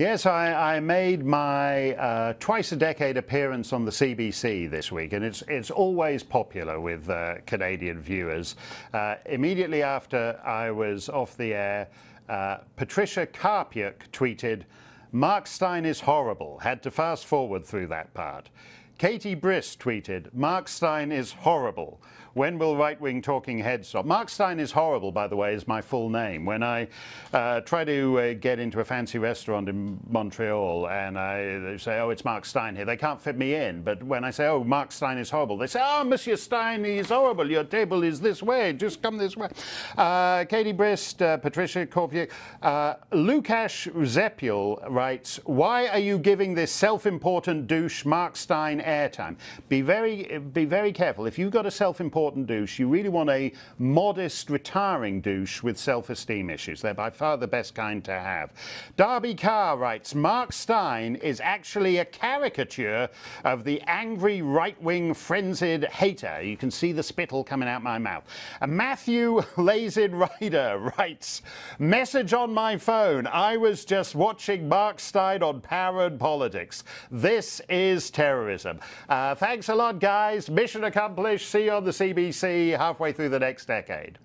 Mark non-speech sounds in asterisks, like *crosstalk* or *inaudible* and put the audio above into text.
Yes, I, I made my uh, twice a decade appearance on the CBC this week, and it's it's always popular with uh, Canadian viewers. Uh, immediately after I was off the air, uh, Patricia Karpyuk tweeted, "Mark Steyn is horrible." Had to fast forward through that part. Katie Briss tweeted, Mark Steyn is horrible. When will right wing talking heads stop? Mark Steyn is horrible, by the way, is my full name. When I uh, try to uh, get into a fancy restaurant in Montreal and I say, oh, it's Mark Steyn here, they can't fit me in. But when I say, oh, Mark Steyn is horrible, they say, oh, Monsieur Steyn is horrible. Your table is this way. Just come this way. Uh, Katie Brist, uh, Patricia Korpiak, uh, Lukash Zepiel writes, why are you giving this self-important douche Mark Steyn airtime? Be very, be very careful. If you've got a self-important douche. You really want a modest, retiring douche with self esteem issues. They're by far the best kind to have. Darby Carr writes Mark Steyn is actually a caricature of the angry, right wing, frenzied hater. You can see the spittle coming out my mouth. And Matthew *laughs* Lazid Ryder writes Message on my phone. I was just watching Mark Steyn on Power and Politics. This is terrorism. Uh, thanks a lot, guys. Mission accomplished. See you on the CBC halfway through the next decade.